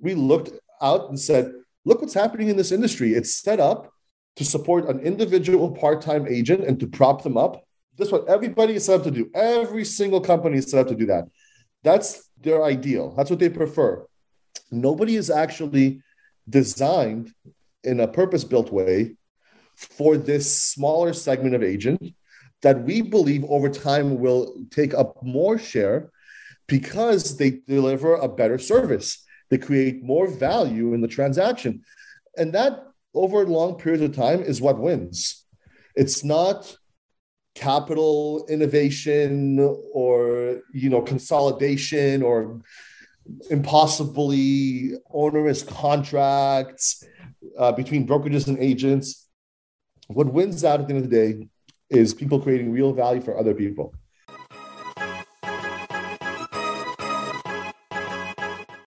we looked out and said, look what's happening in this industry. It's set up to support an individual part-time agent and to prop them up. That's what everybody is set up to do. Every single company is set up to do that. That's their ideal. That's what they prefer. Nobody is actually designed in a purpose-built way for this smaller segment of agent that we believe over time will take up more share because they deliver a better service. They create more value in the transaction. And that over long periods of time is what wins. It's not capital innovation or you know consolidation or impossibly onerous contracts uh, between brokerages and agents. What wins out at the end of the day is people creating real value for other people.